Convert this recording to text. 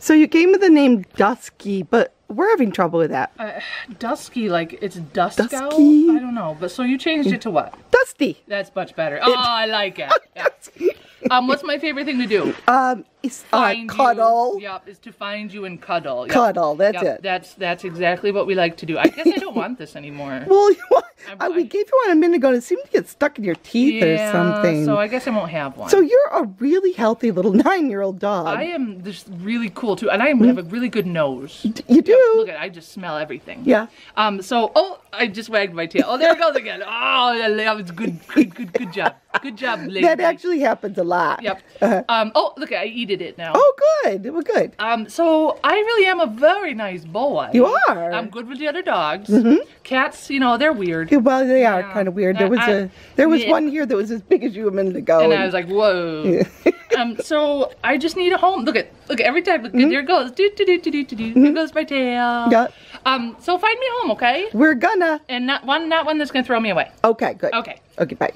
So you gave me the name Dusky, but we're having trouble with that. Uh, dusky, like it's dusk out? Dusky. I don't know. But so you changed it to what? Dusty. That's much better. Oh, I like it. Yeah. Um, what's my favorite thing to do? Um, it's uh, cuddle. You. Yep, is to find you and cuddle. Yep. Cuddle, that's Yep, it. That's that's exactly what we like to do. I guess I don't want this anymore. Well, uh, we gave you one a minute ago and it seemed to get stuck in your teeth or something. So I guess I won't have one. So you're a really healthy little nine-year-old dog. I am just really cool too, and I have a really good nose. you do. Look at, I just smell everything. Yeah. Um. So, oh, I just wagged my tail. Oh, there it goes again. Oh, that was good, good, good, good job. Good job, lady. that actually happens a lot. Yep. Uh-huh. Um. Oh, look, I eated it now. Oh, good. Well, good. Um, so I really am a very nice boy. You are. Mm-hmm. I'm good with the other dogs. Cats, you know, they're weird. Well, they are Yeah. kind of weird. There was I- a there was yeah. one here that was as big as you a minute ago. And I was like, whoa. um, so I just need a home. Look at, look at every time. Look, there it goes. Do do do do do do do. There goes my tail. Yeah. Um, so find me home, okay? We're gonna. And not one, not one that's gonna throw me away. Okay, good. Okay. Okay, bye.